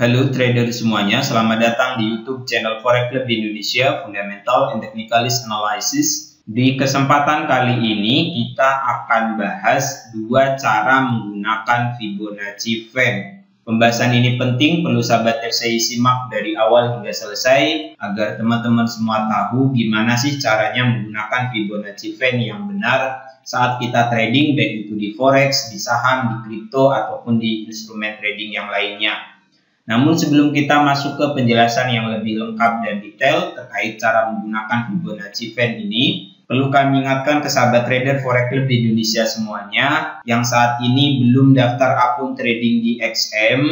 Halo trader semuanya, selamat datang di YouTube channel Forex Club Indonesia Fundamental and Technicalist Analysis. Di kesempatan kali ini kita akan bahas dua cara menggunakan Fibonacci Fan. Pembahasan ini penting, perlu sahabat FCI simak dari awal hingga selesai agar teman-teman semua tahu gimana sih caranya menggunakan Fibonacci Fan yang benar saat kita trading baik itu di forex, di saham, di kripto ataupun di instrumen trading yang lainnya. Namun sebelum kita masuk ke penjelasan yang lebih lengkap dan detail terkait cara menggunakan Fibonacci Fan ini, perlu kami ingatkan ke sahabat trader Forex Club di Indonesia semuanya yang saat ini belum daftar akun trading di XM.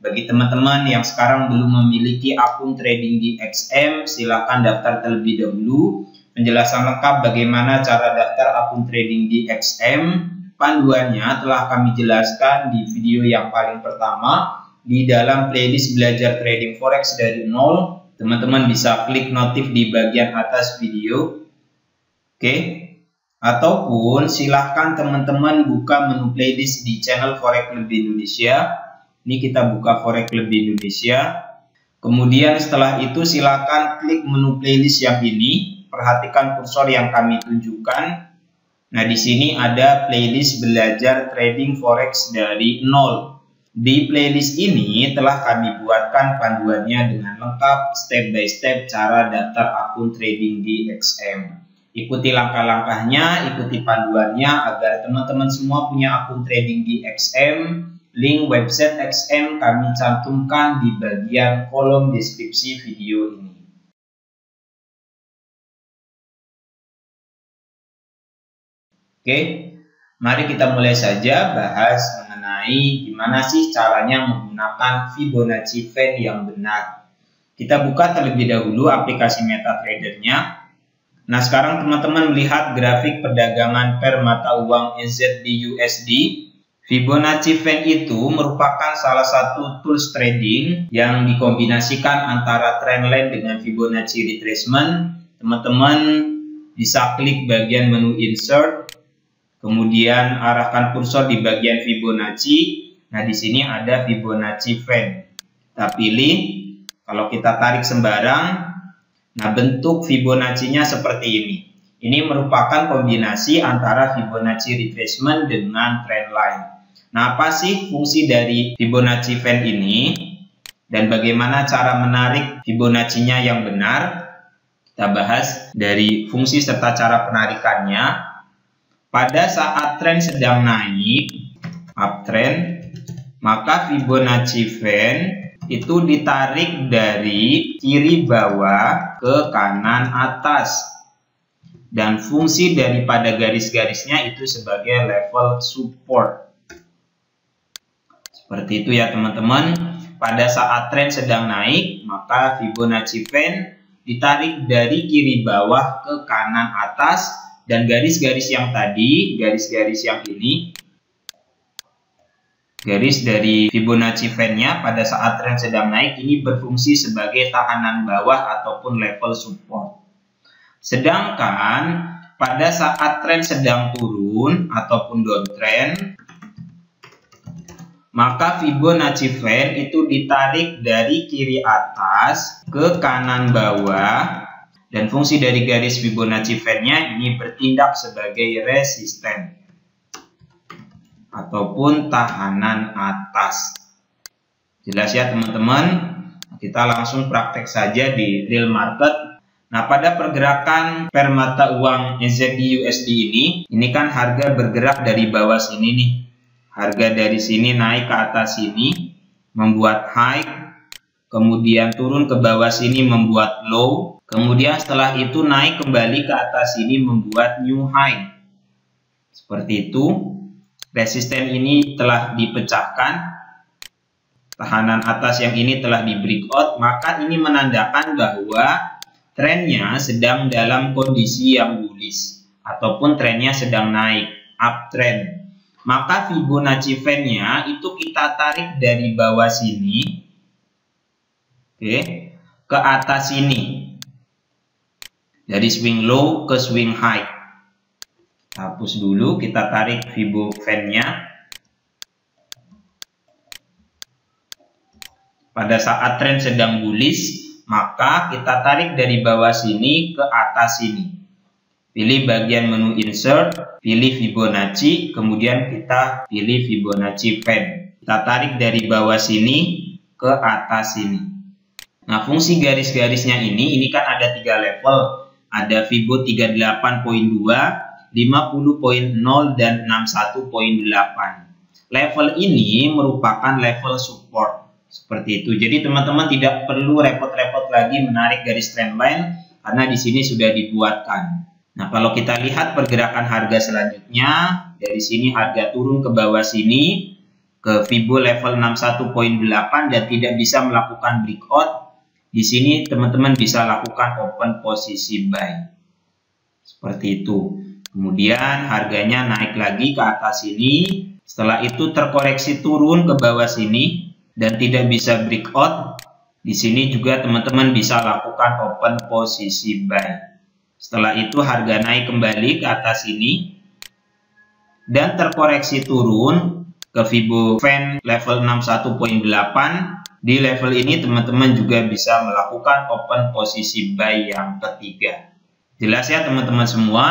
Bagi teman-teman yang sekarang belum memiliki akun trading di XM, silakan daftar terlebih dahulu. Penjelasan lengkap bagaimana cara daftar akun trading di XM, panduannya telah kami jelaskan di video yang paling pertama di dalam playlist belajar trading forex dari nol. Teman-teman bisa klik notif di bagian atas video. Oke. Ataupun silahkan teman-teman buka menu playlist di channel Forex Lebih Indonesia. Ini kita buka Forex Lebih Indonesia. Kemudian setelah itu silahkan klik menu playlist yang ini. Perhatikan kursor yang kami tunjukkan. Nah, di sini ada playlist belajar trading forex dari nol. Di playlist ini telah kami buatkan panduannya dengan lengkap step by step cara daftar akun trading di XM. Ikuti langkah-langkahnya, ikuti panduannya agar teman-teman semua punya akun trading di XM. Link website XM kami cantumkan di bagian kolom deskripsi video ini. Oke, mari kita mulai saja bahas mengenai gimana sih caranya menggunakan Fibonacci Fan yang benar. Kita buka terlebih dahulu aplikasi MetaTrader-nya. Nah, sekarang teman-teman melihat grafik perdagangan per mata uang NZD USD. Fibonacci Fan itu merupakan salah satu tools trading yang dikombinasikan antara trendline dengan Fibonacci retracement. Teman-teman bisa klik bagian menu insert Kemudian arahkan kursor di bagian Fibonacci. Nah, di sini ada Fibonacci Fan. Kita pilih. Kalau kita tarik sembarang, nah bentuk Fibonacci-nya seperti ini. Ini merupakan kombinasi antara Fibonacci retracement dengan trendline. Nah, apa sih fungsi dari Fibonacci Fan ini? Dan bagaimana cara menarik Fibonacci-nya yang benar? Kita bahas dari fungsi serta cara penarikannya. Pada saat tren sedang naik, uptrend, maka Fibonacci Fan itu ditarik dari kiri bawah ke kanan atas. Dan fungsi daripada garis-garisnya itu sebagai level support. Seperti itu ya teman-teman. Pada saat tren sedang naik, maka Fibonacci Fan ditarik dari kiri bawah ke kanan atas dan garis-garis yang tadi, garis-garis yang ini, garis dari Fibonacci fan-nya pada saat tren sedang naik ini berfungsi sebagai tahanan bawah ataupun level support. Sedangkan pada saat tren sedang turun ataupun downtrend, maka Fibonacci fan itu ditarik dari kiri atas ke kanan bawah dan fungsi dari garis Fibonacci fan-nya ini bertindak sebagai resisten ataupun tahanan atas. Jelas ya teman-teman? Kita langsung praktek saja di real market. Nah, pada pergerakan per mata uang NZD USD ini, ini kan harga bergerak dari bawah sini nih. Harga dari sini naik ke atas sini, membuat high, kemudian turun ke bawah sini membuat low, Kemudian setelah itu naik kembali ke atas ini membuat new high. Seperti itu. Resisten ini telah dipecahkan. Tahanan atas yang ini telah di breakout. Maka ini menandakan bahwa trennya sedang dalam kondisi yang bullish. Ataupun trennya sedang naik. Uptrend. Maka Fibonacci fan-nya itu kita tarik dari bawah sini. Oke. Ke atas sini dari swing low ke swing high. Hapus dulu, kita tarik Fibo fan-nya. pada saat tren sedang bullish, maka kita tarik dari bawah sini ke atas sini. Pilih bagian menu insert, pilih Fibonacci, kemudian kita pilih Fibonacci Fan. Kita tarik dari bawah sini ke atas sini. Nah, fungsi garis-garisnya ini, ini kan ada tiga level. Ada Fibo 38.2, 50.0 dan 61.8. Level ini merupakan level support seperti itu. Jadi teman-teman tidak perlu repot-repot lagi menarik garis trendline karena di sini sudah dibuatkan. Nah, kalau kita lihat pergerakan harga selanjutnya, dari sini harga turun ke bawah sini ke Fibo level 61.8 dan tidak bisa melakukan breakout. Di sini teman-teman bisa lakukan open posisi buy. Seperti itu. Kemudian harganya naik lagi ke atas sini. Setelah itu terkoreksi turun ke bawah sini dan tidak bisa breakout, di sini juga teman-teman bisa lakukan open posisi buy. Setelah itu harga naik kembali ke atas ini dan terkoreksi turun ke Fibo Fan level 61.8. Di level ini teman-teman juga bisa melakukan open posisi buy yang ketiga. Jelas ya teman-teman semua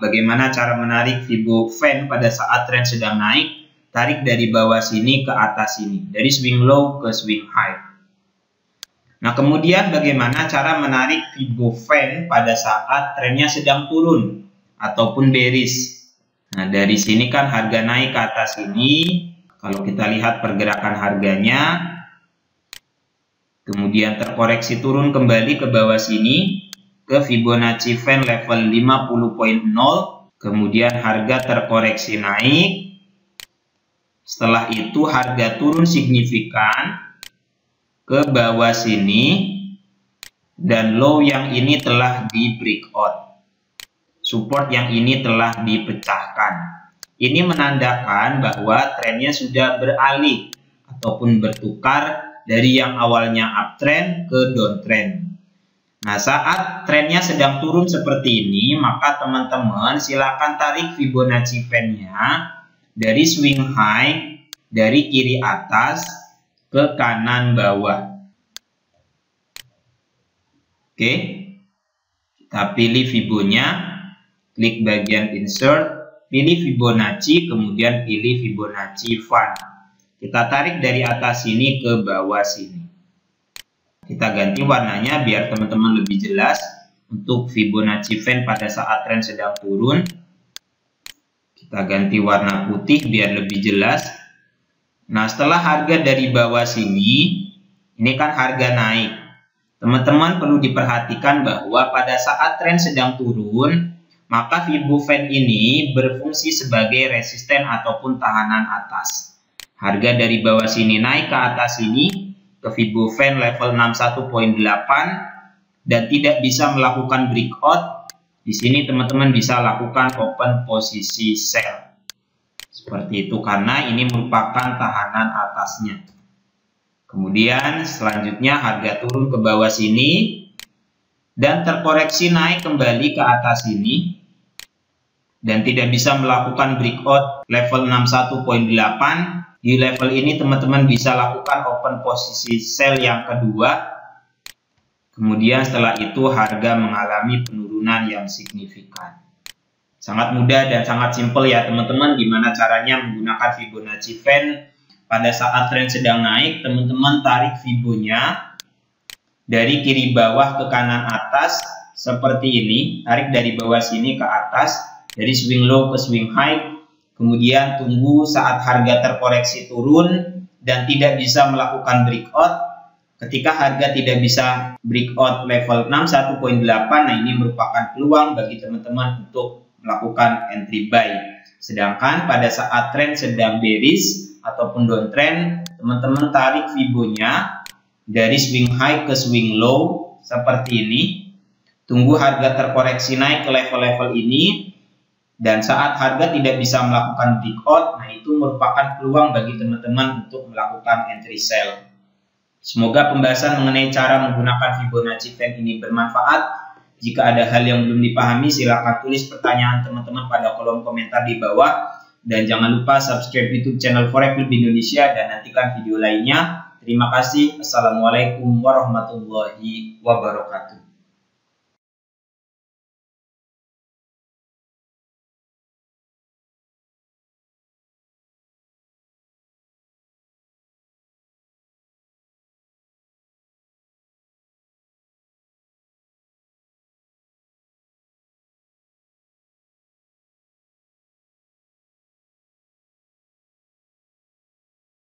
bagaimana cara menarik Fibo Fan pada saat tren sedang naik tarik dari bawah sini ke atas sini, dari swing low ke swing high. Nah, kemudian bagaimana cara menarik Fibo Fan pada saat trennya sedang turun ataupun bearish? Nah, dari sini kan harga naik ke atas ini. Kalau kita lihat pergerakan harganya, kemudian terkoreksi turun kembali ke bawah sini ke Fibonacci Fan level 50.0, kemudian harga terkoreksi naik setelah itu harga turun signifikan ke bawah sini dan low yang ini telah di breakout. Support yang ini telah dipecahkan. Ini menandakan bahwa trennya sudah beralih ataupun bertukar dari yang awalnya uptrend ke downtrend. Nah, saat trennya sedang turun seperti ini, maka teman-teman silakan tarik Fibonacci fan-nya dari swing high dari kiri atas ke kanan bawah. Oke, kita pilih Fibonya, klik bagian insert, pilih Fibonacci, kemudian pilih Fibonacci Fan. Kita tarik dari atas sini ke bawah sini. Kita ganti warnanya biar teman-teman lebih jelas untuk Fibonacci Fan pada saat tren sedang turun kita ganti warna putih biar lebih jelas. Nah, setelah harga dari bawah sini, ini kan harga naik. Teman-teman perlu diperhatikan bahwa pada saat tren sedang turun, maka Fan ini berfungsi sebagai resisten ataupun tahanan atas. Harga dari bawah sini naik ke atas sini ke Fan level 61.8 dan tidak bisa melakukan breakout di sini teman-teman bisa lakukan open posisi sell. Seperti itu karena ini merupakan tahanan atasnya. Kemudian selanjutnya harga turun ke bawah sini dan terkoreksi naik kembali ke atas sini dan tidak bisa melakukan breakout level 61.8 di level ini teman-teman bisa lakukan open posisi sell yang kedua. Kemudian setelah itu harga mengalami penurunan yang signifikan. Sangat mudah dan sangat simpel ya teman-teman. Gimana caranya menggunakan Fibonacci Fan? Pada saat tren sedang naik teman-teman tarik Fibonya dari kiri bawah ke kanan atas. Seperti ini tarik dari bawah sini ke atas dari swing low ke swing high kemudian tunggu saat harga terkoreksi turun dan tidak bisa melakukan breakout Ketika harga tidak bisa breakout level 61.8, nah ini merupakan peluang bagi teman-teman untuk melakukan entry buy. Sedangkan pada saat tren sedang bearish ataupun downtrend, teman-teman tarik fibonya dari swing high ke swing low seperti ini. Tunggu harga terkoreksi naik ke level-level ini dan saat harga tidak bisa melakukan breakout, nah itu merupakan peluang bagi teman-teman untuk melakukan entry sell. Semoga pembahasan mengenai cara menggunakan Fibonacci Fan ini bermanfaat. Jika ada hal yang belum dipahami, silakan tulis pertanyaan teman-teman pada kolom komentar di bawah. Dan jangan lupa subscribe YouTube channel Forex Club Indonesia dan nantikan video lainnya. Terima kasih. Assalamualaikum warahmatullahi wabarakatuh.